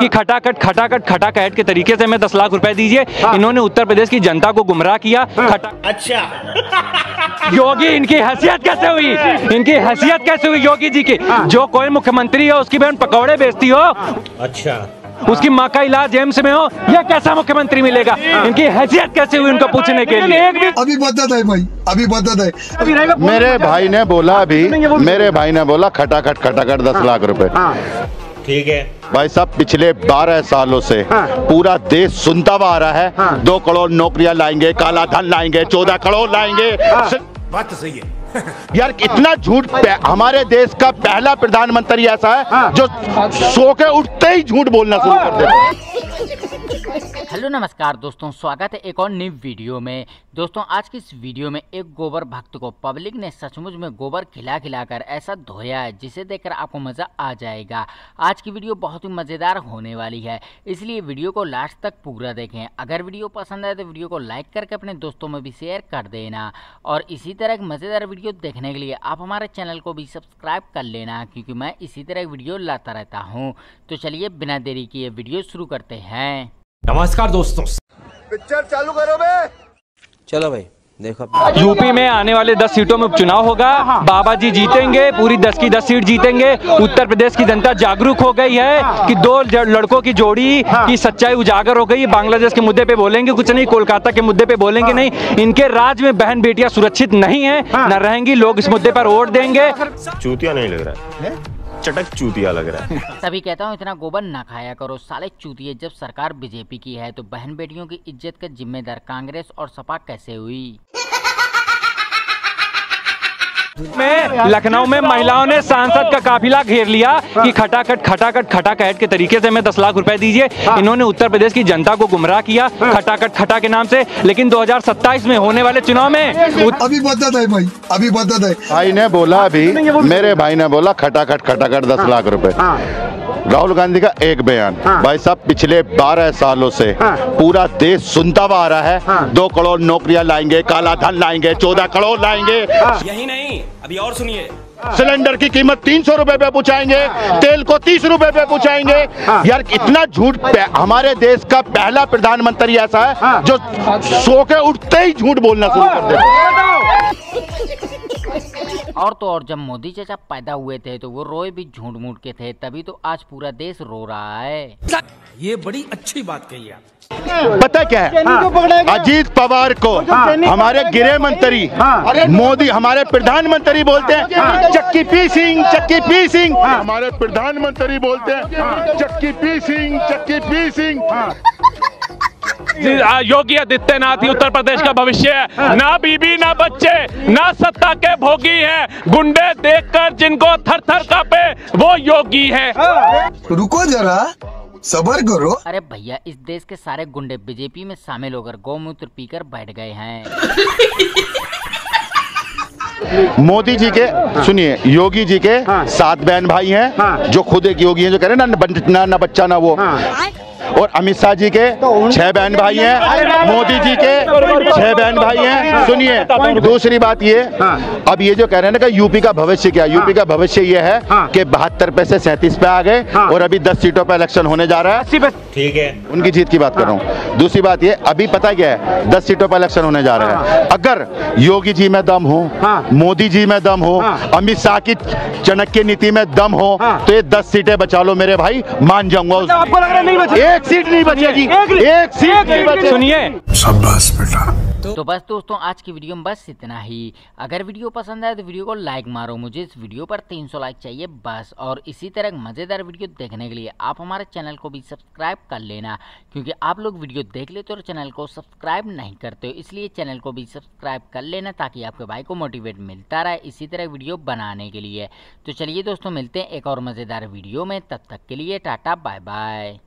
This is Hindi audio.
कि खटाखट खटाखट खटाखट के तरीके से हमें दस लाख रुपए दीजिए। इन्होंने उत्तर प्रदेश की जनता को गुमराह किया। खटा अच्छा। योगी इनकी हैसियत कैसे हुई? इनकी हैसियत कैसे हुई योगी जी की? जो कोई मुख्यमंत्री हो उसकी बहन पकौड़े बेचती हो। अच्छा। उसकी माँ का इलाज एम्स में हो या कैसा मुख्यमंत्री मिलेगा? इनकी हैसियत कैसे हुई उनको पूछने के लिए? अभी बदत है भाई अभी बदत है। मेरे भाई ने बोला अभी मेरे भाई ने बोला खटाखट खटाखट दस लाख रुपए। ठीक है भाई साहब पिछले बारह सालों से हाँ। पूरा देश सुनता हुआ आ रहा है हाँ। दो करोड़ नौकरियाँ लाएँगे काला धन लाएँगे चौदह करोड़ लाएँगे हाँ। बात तो सही है यार इतना झूठ हमारे देश का पहला प्रधानमंत्री ऐसा है जो सो के उठते ही झूठ बोलना शुरू कर देता हेलो, नमस्कार दोस्तों, स्वागत है एक और नई वीडियो में। दोस्तों, आज की इस वीडियो में एक गोबर भक्त को पब्लिक ने सचमुच में गोबर खिला खिलाकर ऐसा धोया है, जिसे देखकर आपको मज़ा आ जाएगा। आज की वीडियो बहुत ही मज़ेदार होने वाली है, इसलिए वीडियो को लास्ट तक पूरा देखें। अगर वीडियो पसंद आए तो वीडियो को लाइक करके अपने दोस्तों में भी शेयर कर देना। और इसी तरह की मज़ेदार वीडियो देखने के लिए आप हमारे चैनल को भी सब्सक्राइब कर लेना, क्योंकि मैं इसी तरह वीडियो लाता रहता हूँ। तो चलिए, बिना देरी किए वीडियो शुरू करते हैं। नमस्कार दोस्तों। पिक्चर चालू करो बे। चलो भाई देखो। यूपी में आने वाले 10 सीटों में उपचुनाव होगा। बाबा जी जीतेंगे पूरी 10 की 10 सीट जीतेंगे। उत्तर प्रदेश की जनता जागरूक हो गई है कि दो लड़कों की जोड़ी की सच्चाई उजागर हो गई। बांग्लादेश के मुद्दे पे बोलेंगे कुछ नहीं कोलकाता के मुद्दे पे बोलेंगे नहीं। इनके राज में बहन बेटियाँ सुरक्षित नहीं है न रहेंगी लोग इस मुद्दे पर वोट देंगे। चूतिया नहीं लग रहा। है? चटक चूतिया लग रहा है। तभी कहता हूँ, इतना गोबर ना खाया करो। साले चूतिए, जब सरकार बीजेपी की है तो बहन बेटियों की इज़्ज़त का जिम्मेदार कांग्रेस और सपा कैसे हुई? में लखनऊ में महिलाओं ने सांसद का काफिला घेर लिया कि खटाखट खटाखट खटाखट के तरीके से हमें दस लाख रुपए दीजिए। इन्होंने उत्तर प्रदेश की जनता को गुमराह किया खटाखट खटा के नाम से। लेकिन 2027 में होने वाले चुनाव में उत- अभी बदत है भाई अभी बदत है। भाई ने बोला अभी मेरे भाई ने बोला खटाखट खटाखट दस लाख रूपए। राहुल गांधी का एक बयान हाँ। भाई साहब पिछले बारह सालों से हाँ। पूरा देश सुनता हुआ आ रहा है। हाँ। दो करोड़ नौकरियाँ लाएँगे काला धन लाएँगे चौदह करोड़ लाएँगे। यही नहीं अभी और सुनिए। सिलेंडर की कीमत तीन सौ रूपए पे पूछाएँगे तेल को तीस रूपए पे पूछाएँगे। यार इतना झूठ हमारे देश का पहला प्रधानमंत्री ऐसा है जो सो के उठते ही झूठ बोलना शुरू कर देता और तो और जब मोदी चाचा पैदा हुए थे तो वो रोए भी झूठ मूठ के थे तभी तो आज पूरा देश रो रहा है। ये बड़ी अच्छी बात कही आप पता क्या है? अजीत पवार को हमारे गृह मंत्री मोदी हमारे प्रधानमंत्री बोलते हैं चक्की पी सिंह चक्की पी सिंह। हमारे प्रधानमंत्री बोलते हैं चक्की पी सिंह चक्की पी सिंह। योगी आदित्यनाथ ही उत्तर प्रदेश का भविष्य है। ना बीबी ना बच्चे ना सत्ता के भोगी हैं। गुंडे देखकर जिनको थर थर कापे वो योगी है। रुको जरा सबर करो। अरे भैया इस देश के सारे गुंडे बीजेपी में शामिल होकर गौमूत्र पीकर बैठ गए हैं। मोदी जी के सुनिए योगी जी के हाँ। सात बहन भाई हैं हाँ। जो खुद एक योगी हैं जो कह रहे हैं ना ना ना बच्चा ना वो। और अमित शाह जी के छह बहन भाई हैं मोदी जी के छह बहन भाई हैं। सुनिए दूसरी बात ये अब ये जो कह रहे हैं ना कि यूपी का भविष्य क्या यूपी का भविष्य ये है कि बहत्तर पे से सैंतीस पे आ गए और अभी दस सीटों पर इलेक्शन होने जा रहा है। ठीक है। उनकी जीत की बात कर रहा हूँ। दूसरी बात ये अभी पता क्या है दस सीटों पर इलेक्शन होने जा रहा है। अगर योगी जी में दम हो मोदी जी में दम हो अमित शाह की चाणक्य नीति में दम हो तो ये दस सीटें बचा लो मेरे भाई मान जाऊँगा उस- आपको लग रहा है नहीं बचे? एक सीट नहीं बचेगी। एक सीट नहीं बचेगी। सुनिए। शाबाश बेटा। तो बस दोस्तों आज की वीडियो में बस इतना ही। अगर वीडियो पसंद आए तो वीडियो को लाइक मारो मुझे। इस वीडियो पर 300 लाइक चाहिए बस। और इसी तरह मज़ेदार वीडियो देखने के लिए आप हमारे चैनल को भी सब्सक्राइब कर लेना। क्योंकि आप लोग वीडियो देख लेते हो और चैनल को सब्सक्राइब नहीं करते हो इसलिए चैनल को भी सब्सक्राइब कर लेना ताकि आपके भाई को मोटिवेट मिलता रहे इसी तरह वीडियो बनाने के लिए। तो चलिए दोस्तों मिलते हैं एक और मज़ेदार वीडियो में। तब तक के लिए टाटा बाय बाय